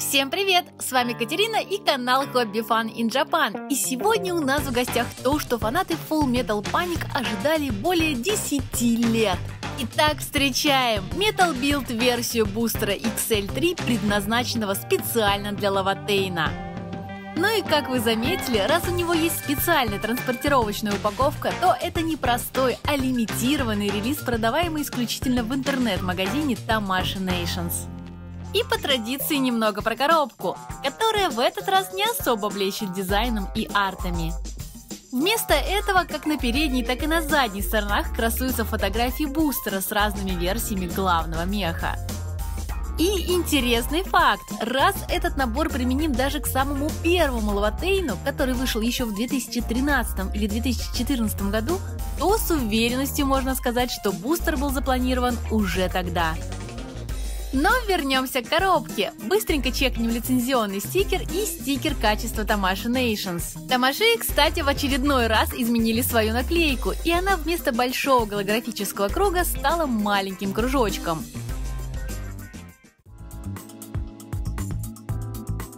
Всем привет! С вами Катерина и канал Hobby Fun in Japan. И сегодня у нас в гостях то, что фанаты Full Metal Panic ожидали более 10 лет. Итак, встречаем Metal Build версию бустера XL3, предназначенного специально для Лаватейна. Ну и как вы заметили, раз у него есть специальная транспортировочная упаковка, то это не простой, а лимитированный релиз, продаваемый исключительно в интернет-магазине Tamashi Nations. И по традиции немного про коробку, которая в этот раз не особо блещет дизайном и артами. Вместо этого, как на передней, так и на задней сторонах красуются фотографии бустера с разными версиями главного меха. И интересный факт, раз этот набор применим даже к самому первому Лаватейну, который вышел еще в 2013 или 2014 году, то с уверенностью можно сказать, что бустер был запланирован уже тогда. Но вернемся к коробке. Быстренько чекнем лицензионный стикер и стикер качества Тамаши Nations. Тамаши, кстати, в очередной раз изменили свою наклейку, и она вместо большого голографического круга стала маленьким кружочком.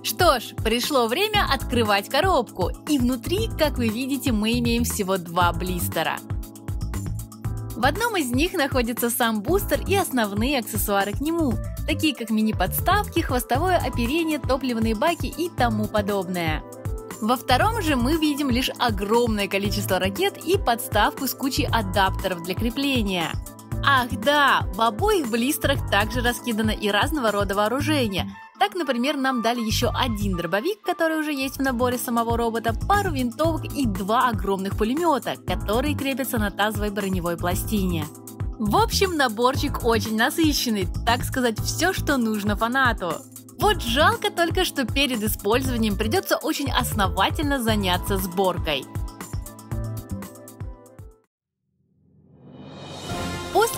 Что ж, пришло время открывать коробку. И внутри, как вы видите, мы имеем всего два блистера. В одном из них находится сам бустер и основные аксессуары к нему, такие как мини-подставки, хвостовое оперение, топливные баки и тому подобное. Во втором же мы видим лишь огромное количество ракет и подставку с кучей адаптеров для крепления. Ах да, в обоих блистерах также раскидано и разного рода вооружение, так, например, нам дали еще один дробовик, который уже есть в наборе самого робота, пару винтовок и два огромных пулемета, которые крепятся на тазовой броневой пластине. В общем, наборчик очень насыщенный, так сказать, все, что нужно фанату. Вот жалко только, что перед использованием придется очень основательно заняться сборкой.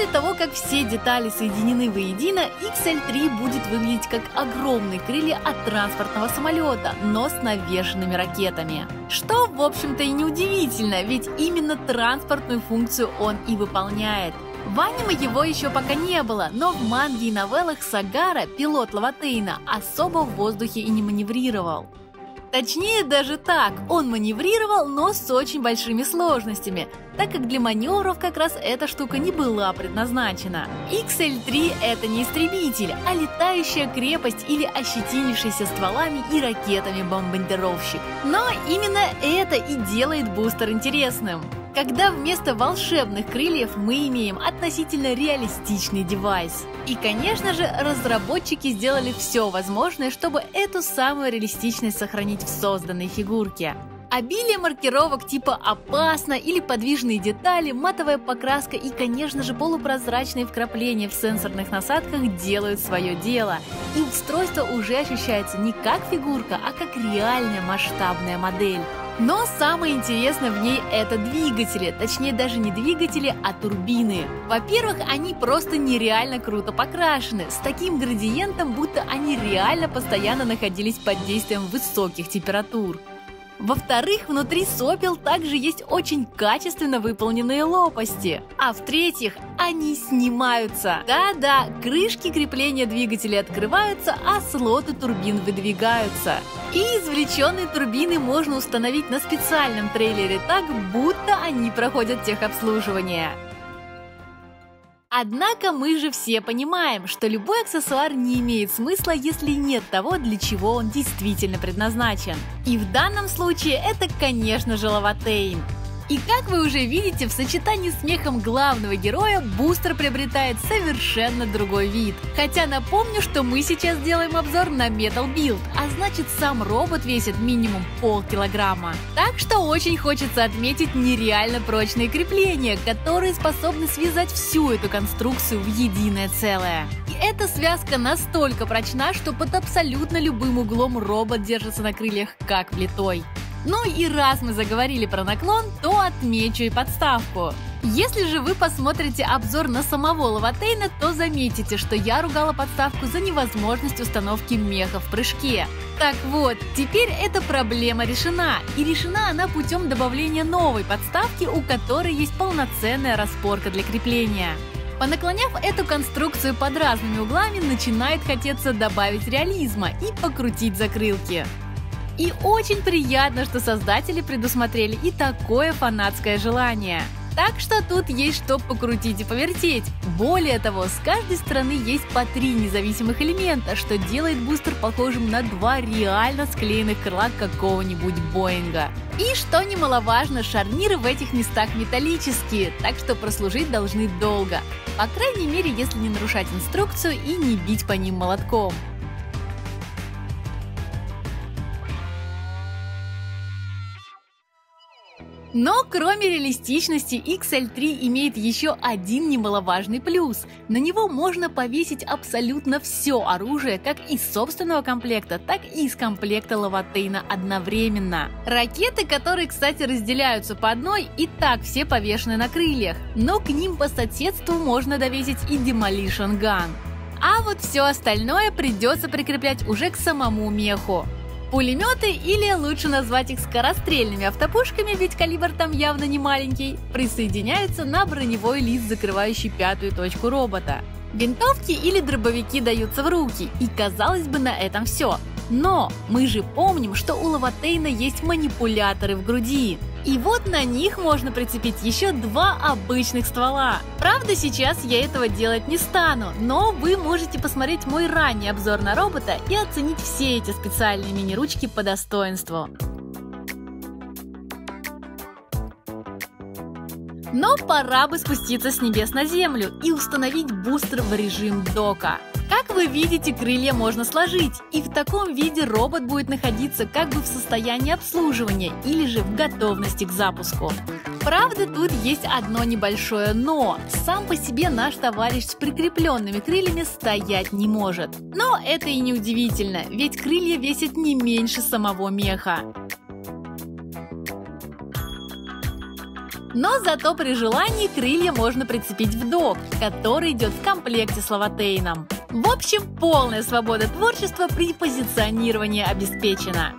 После того, как все детали соединены воедино, XL3 будет выглядеть как огромные крылья от транспортного самолета, но с навешенными ракетами. Что, в общем-то, и неудивительно, ведь именно транспортную функцию он и выполняет. В аниме его еще пока не было, но в манге и новеллах Сагара, пилот Лаватейна, особо в воздухе и не маневрировал. Точнее, даже так, он маневрировал, но с очень большими сложностями, так как для маневров как раз эта штука не была предназначена. XL-3 это не истребитель, а летающая крепость или ощетинившийся стволами и ракетами бомбардировщик. Но именно это и делает бустер интересным когда вместо волшебных крыльев мы имеем относительно реалистичный девайс. И, конечно же, разработчики сделали все возможное, чтобы эту самую реалистичность сохранить в созданной фигурке. Обилие маркировок типа «опасно» или подвижные детали, матовая покраска и, конечно же, полупрозрачные вкрапления в сенсорных насадках делают свое дело. И устройство уже ощущается не как фигурка, а как реальная масштабная модель. Но самое интересное в ней это двигатели, точнее даже не двигатели, а турбины. Во-первых, они просто нереально круто покрашены, с таким градиентом, будто они реально постоянно находились под действием высоких температур. Во-вторых, внутри сопел также есть очень качественно выполненные лопасти. А в-третьих, они снимаются. Да-да, крышки крепления двигателя открываются, а слоты турбин выдвигаются. И извлеченные турбины можно установить на специальном трейлере так, будто они проходят техобслуживание. Однако мы же все понимаем, что любой аксессуар не имеет смысла, если нет того, для чего он действительно предназначен. И в данном случае это, конечно же, Лаватейн. И как вы уже видите, в сочетании с мехом главного героя бустер приобретает совершенно другой вид. Хотя напомню, что мы сейчас делаем обзор на Metal Build, а значит сам робот весит минимум полкилограмма. Так что очень хочется отметить нереально прочные крепления, которые способны связать всю эту конструкцию в единое целое. И эта связка настолько прочна, что под абсолютно любым углом робот держится на крыльях как влитой. Ну и раз мы заговорили про наклон, то отмечу и подставку. Если же вы посмотрите обзор на самого Лаватейна, то заметите, что я ругала подставку за невозможность установки меха в прыжке. Так вот, теперь эта проблема решена. И решена она путем добавления новой подставки, у которой есть полноценная распорка для крепления. Понаклоняв эту конструкцию под разными углами, начинает хотеться добавить реализма и покрутить закрылки. И очень приятно, что создатели предусмотрели и такое фанатское желание. Так что тут есть что покрутить и повертеть. Более того, с каждой стороны есть по три независимых элемента, что делает бустер похожим на два реально склеенных крыла какого-нибудь Боинга. И что немаловажно, шарниры в этих местах металлические, так что прослужить должны долго. По крайней мере, если не нарушать инструкцию и не бить по ним молотком. Но кроме реалистичности, XL3 имеет еще один немаловажный плюс. На него можно повесить абсолютно все оружие, как из собственного комплекта, так и из комплекта Лаватейна одновременно. Ракеты, которые, кстати, разделяются по одной, и так все повешены на крыльях, но к ним по соседству можно довесить и Demolition Gun. А вот все остальное придется прикреплять уже к самому меху. Пулеметы, или лучше назвать их скорострельными автопушками, ведь калибр там явно не маленький, присоединяются на броневой лист, закрывающий пятую точку робота. Винтовки или дробовики даются в руки, и казалось бы на этом все. Но мы же помним, что у Лаватейна есть манипуляторы в груди. И вот на них можно прицепить еще два обычных ствола. Правда, сейчас я этого делать не стану, но вы можете посмотреть мой ранний обзор на робота и оценить все эти специальные мини-ручки по достоинству. Но пора бы спуститься с небес на землю и установить бустер в режим дока. Как вы видите, крылья можно сложить, и в таком виде робот будет находиться как бы в состоянии обслуживания или же в готовности к запуску. Правда, тут есть одно небольшое «но». Сам по себе наш товарищ с прикрепленными крыльями стоять не может. Но это и не удивительно, ведь крылья весят не меньше самого меха. Но зато при желании крылья можно прицепить в док, который идет в комплекте с лаватейном. В общем, полная свобода творчества при позиционировании обеспечена.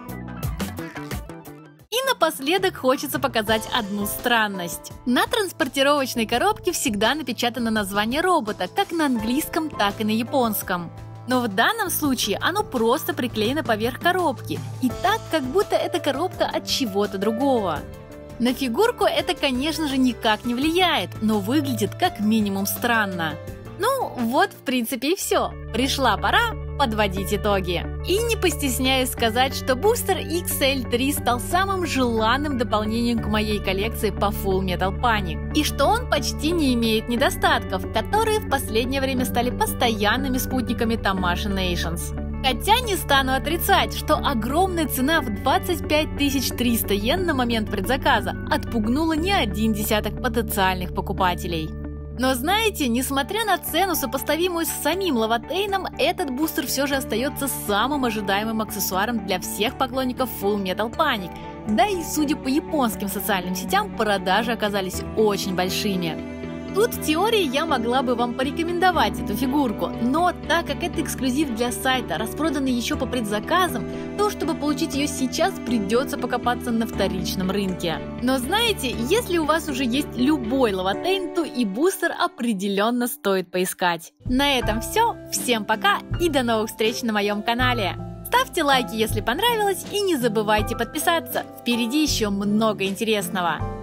И напоследок хочется показать одну странность. На транспортировочной коробке всегда напечатано название робота, как на английском, так и на японском. Но в данном случае оно просто приклеено поверх коробки, и так, как будто это коробка от чего-то другого. На фигурку это, конечно же, никак не влияет, но выглядит как минимум странно. Вот, в принципе, и все. Пришла пора подводить итоги. И не постесняюсь сказать, что бустер XL3 стал самым желанным дополнением к моей коллекции по Full Metal Panic. И что он почти не имеет недостатков, которые в последнее время стали постоянными спутниками Тамаши Nations. Хотя не стану отрицать, что огромная цена в 25 300 йен на момент предзаказа отпугнула не один десяток потенциальных покупателей. Но знаете, несмотря на цену, сопоставимую с самим Лаватейном, этот бустер все же остается самым ожидаемым аксессуаром для всех поклонников Full Metal Panic. Да и судя по японским социальным сетям, продажи оказались очень большими. Тут в теории я могла бы вам порекомендовать эту фигурку, но так как это эксклюзив для сайта, распроданный еще по предзаказам, то чтобы получить ее сейчас придется покопаться на вторичном рынке. Но знаете, если у вас уже есть любой лаватейн, то и бустер определенно стоит поискать. На этом все, всем пока и до новых встреч на моем канале. Ставьте лайки, если понравилось, и не забывайте подписаться. Впереди еще много интересного.